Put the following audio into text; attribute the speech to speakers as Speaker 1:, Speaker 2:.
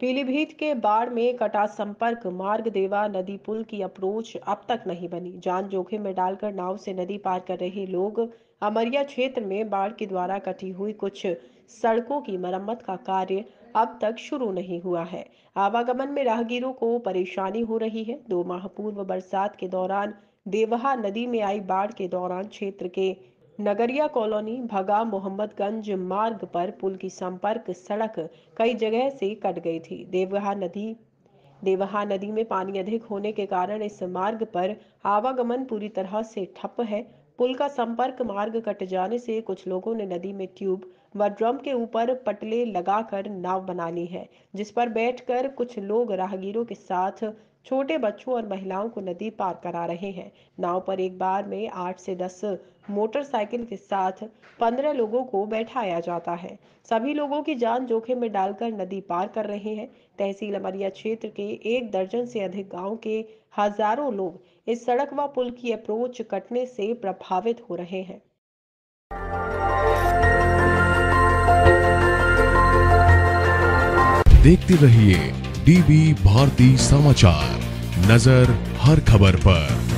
Speaker 1: पीलीभीत के बाढ़ में कटा संपर्क मार्ग देवा नदी पुल की अप्रोच अब तक नहीं बनी। जान जोखिम में डालकर नाव से नदी पार कर रहे लोग अमरिया क्षेत्र में बाढ़ के द्वारा कटी हुई कुछ सड़कों की मरम्मत का कार्य अब तक शुरू नहीं हुआ है। आवागमन में राहगीरों को परेशानी हो रही है। दो माह पूर्व बरसात के दौरान देवहा नदी में आई बाढ़ के दौरान क्षेत्र के नगरिया कॉलोनी भगा मोहम्मदगंज मार्ग पर पुल की संपर्क सड़क कई जगह से कट गई थी। देवहा नदी देवहा नदी में पानी अधिक होने के कारण इस मार्ग पर आवागमन पूरी तरह से ठप है। पुल का संपर्क मार्ग कट जाने से कुछ लोगों ने नदी में ट्यूब व ड्रम के ऊपर पटले लगाकर नाव बना ली है, जिस पर बैठकर कुछ लोग राहगीरों के साथ छोटे बच्चों और महिलाओं को नदी पार करा रहे हैं। नाव पर एक बार में आठ से दस मोटरसाइकिल के साथ पंद्रह लोगों को बैठाया जाता है। सभी लोगों की जान जोखिम में डालकर नदी पार कर रहे हैं। तहसील अमरिया क्षेत्र के एक दर्जन से अधिक गाँव के हज़ारों लोग इस सड़क व पुल की अप्रोच कटने से प्रभावित हो रहे हैं।
Speaker 2: देखते रहिए डीबी भारती समाचार, नज़र हर खबर पर।